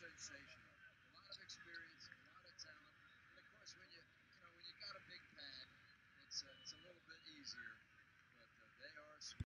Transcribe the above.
sensational. A lot of experience, a lot of talent. And of course, when you you know when you got a big pad, it's uh, it's a little bit easier. But uh, they are.